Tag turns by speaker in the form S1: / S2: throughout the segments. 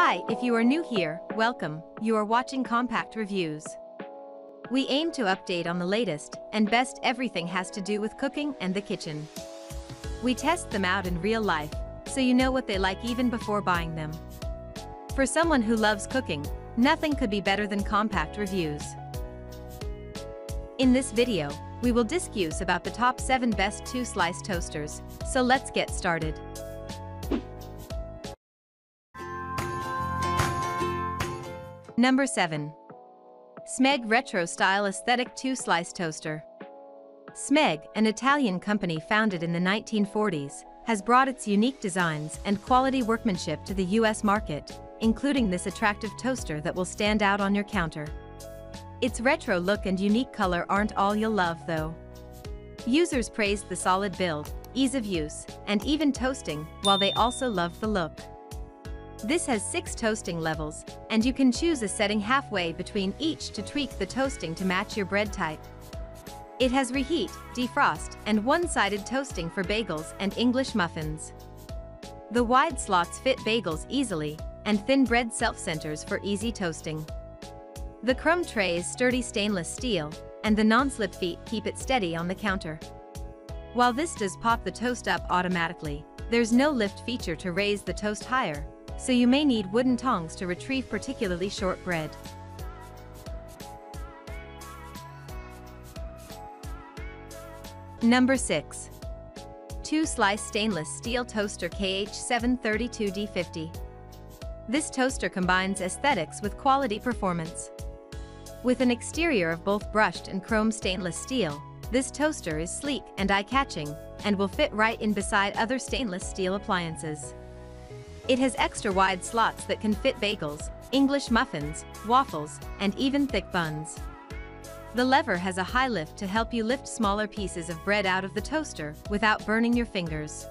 S1: Hi, if you are new here, welcome. You are watching Compact Reviews. We aim to update on the latest and best everything has to do with cooking and the kitchen. We test them out in real life, so you know what they like even before buying them. For someone who loves cooking, nothing could be better than Compact Reviews. In this video, we will discuss about the top 7 best 2-slice toasters, so let's get started. Number 7. Smeg Retro Style Aesthetic 2-Slice Toaster. Smeg, an Italian company founded in the 1940s, has brought its unique designs and quality workmanship to the US market, including this attractive toaster that will stand out on your counter. Its retro look and unique color aren't all you'll love though. Users praised the solid build, ease of use, and even toasting, while they also loved the look. This has six toasting levels, and you can choose a setting halfway between each to tweak the toasting to match your bread type. It has reheat, defrost, and one-sided toasting for bagels and English muffins. The wide slots fit bagels easily, and thin bread self-centers for easy toasting. The crumb tray is sturdy stainless steel, and the non-slip feet keep it steady on the counter. While this does pop the toast up automatically, there's no lift feature to raise the toast higher, so you may need wooden tongs to retrieve particularly short bread. Number 6. 2-Slice Stainless Steel Toaster KH732D50. This toaster combines aesthetics with quality performance. With an exterior of both brushed and chrome stainless steel, this toaster is sleek and eye-catching, and will fit right in beside other stainless steel appliances. It has extra wide slots that can fit bagels, English muffins, waffles, and even thick buns. The lever has a high lift to help you lift smaller pieces of bread out of the toaster without burning your fingers.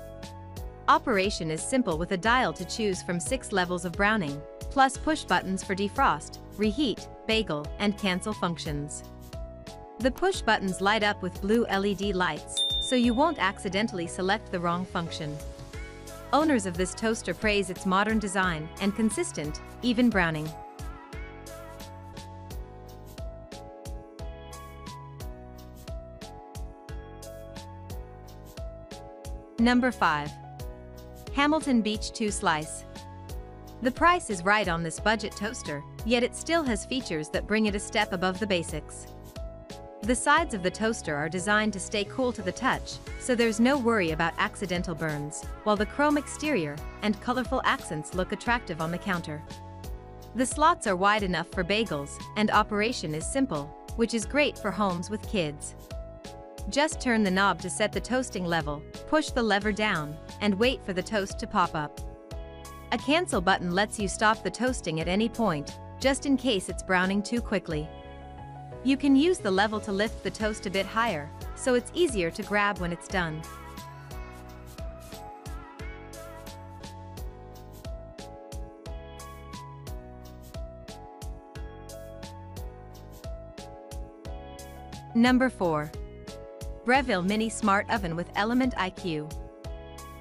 S1: Operation is simple with a dial to choose from six levels of browning, plus push buttons for defrost, reheat, bagel, and cancel functions. The push buttons light up with blue LED lights, so you won't accidentally select the wrong function. Owners of this toaster praise its modern design and consistent, even browning. Number 5. Hamilton Beach 2 Slice. The price is right on this budget toaster, yet it still has features that bring it a step above the basics. The sides of the toaster are designed to stay cool to the touch, so there's no worry about accidental burns, while the chrome exterior and colorful accents look attractive on the counter. The slots are wide enough for bagels, and operation is simple, which is great for homes with kids. Just turn the knob to set the toasting level, push the lever down, and wait for the toast to pop up. A cancel button lets you stop the toasting at any point, just in case it's browning too quickly. You can use the level to lift the toast a bit higher, so it's easier to grab when it's done. Number 4. Breville Mini Smart Oven with Element IQ.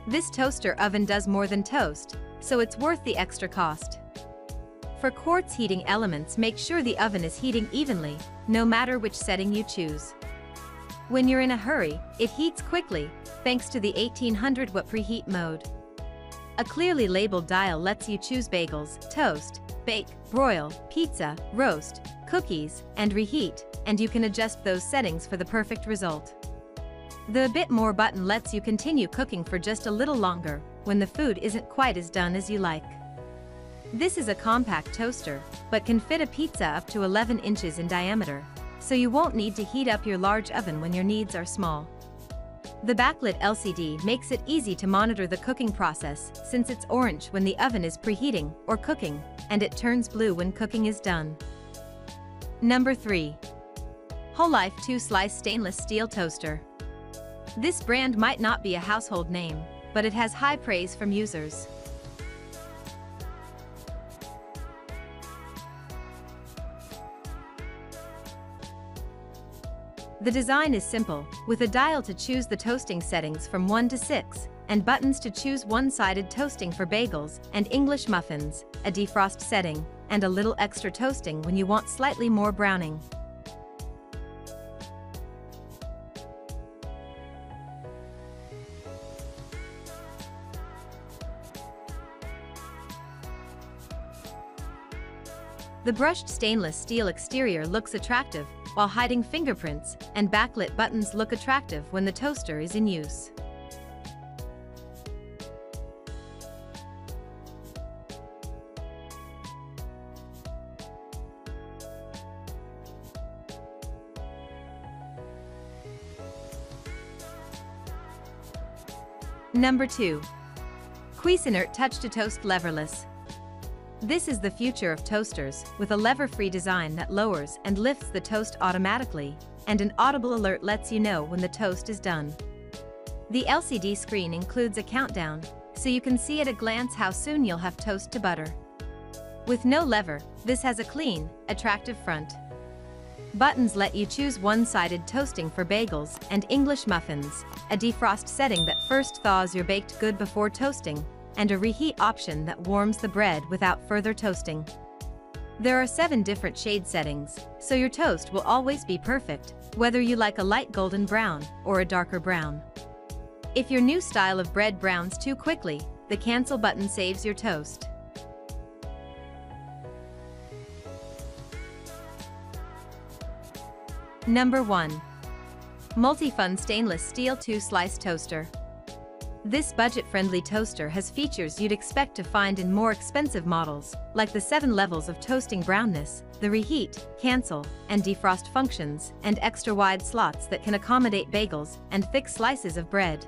S1: This toaster oven does more than toast, so it's worth the extra cost. Four quartz heating elements make sure the oven is heating evenly, no matter which setting you choose. When you're in a hurry, it heats quickly, thanks to the 1800 watt preheat mode. A clearly labeled dial lets you choose bagels, toast, bake, broil, pizza, roast, cookies, and reheat, and you can adjust those settings for the perfect result. The bit more button lets you continue cooking for just a little longer, when the food isn't quite as done as you like. This is a compact toaster, but can fit a pizza up to 11 inches in diameter, so you won't need to heat up your large oven when your needs are small. The backlit LCD makes it easy to monitor the cooking process since it's orange when the oven is preheating or cooking, and it turns blue when cooking is done. Number 3. Holife 2-Slice Stainless Steel Toaster. This brand might not be a household name, but it has high praise from users. The design is simple, with a dial to choose the toasting settings from 1 to 6, and buttons to choose one-sided toasting for bagels and English muffins, a defrost setting, and a little extra toasting when you want slightly more browning. The brushed stainless steel exterior looks attractive, while hiding fingerprints, and backlit buttons look attractive when the toaster is in use. Number 2. Cuisinart Touch to Toast Leverless. This is the future of toasters, with a lever-free design that lowers and lifts the toast automatically, and an audible alert lets you know when the toast is done. The LCD screen includes a countdown, so you can see at a glance how soon you'll have toast to butter. With no lever, this has a clean, attractive front. Buttons let you choose one-sided toasting for bagels and English muffins, a defrost setting that first thaws your baked good before toasting, and a reheat option that warms the bread without further toasting. There are seven different shade settings, so your toast will always be perfect, whether you like a light golden brown or a darker brown. If your new style of bread browns too quickly, the cancel button saves your toast. Number 1. Multifun Stainless Steel 2-Slice Toaster. This budget-friendly toaster has features you'd expect to find in more expensive models, like the 7 levels of toasting brownness, the reheat, cancel, and defrost functions, and extra-wide slots that can accommodate bagels and thick slices of bread.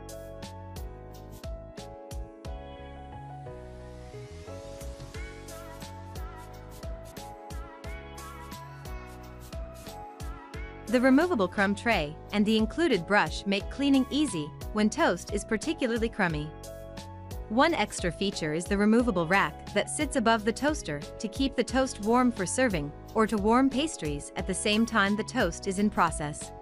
S1: The removable crumb tray and the included brush make cleaning easy when toast is particularly crummy. One extra feature is the removable rack that sits above the toaster to keep the toast warm for serving or to warm pastries at the same time the toast is in process.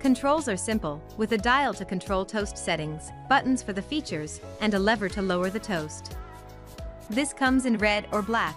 S1: Controls are simple, with a dial to control toast settings, buttons for the features, and a lever to lower the toast. This comes in red or black,